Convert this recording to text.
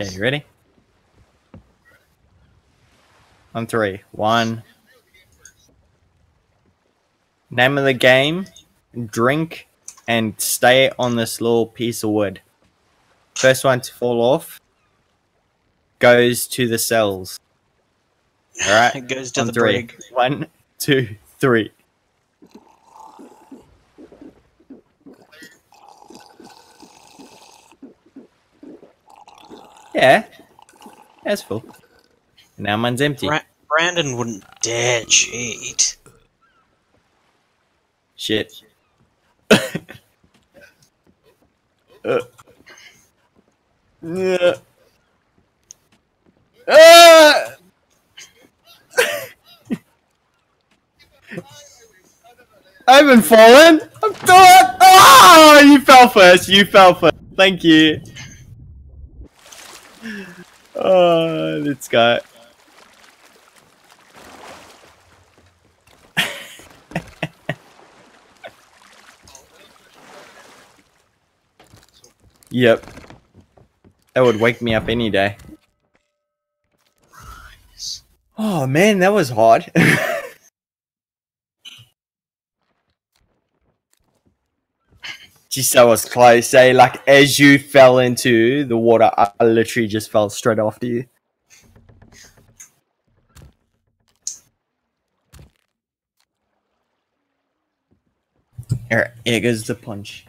Okay, you ready? On three. One. Name of the game, drink, and stay on this little piece of wood. First one to fall off goes to the cells. Alright? It goes to on the three. brig. One, two, three. Yeah. That's full. Now mine's empty. Bra- Brandon wouldn't dare cheat. Shit. uh. Yeah. Ah! I haven't fallen. I'm doing. Oh, you fell first. You fell first. Thank you. Oh, it's got. Yep. That would wake me up any day. Oh man, that was hard. Geez, that was close. Eh? Like as you fell into the water, I I literally just fell straight after you. Here, here goes the punch.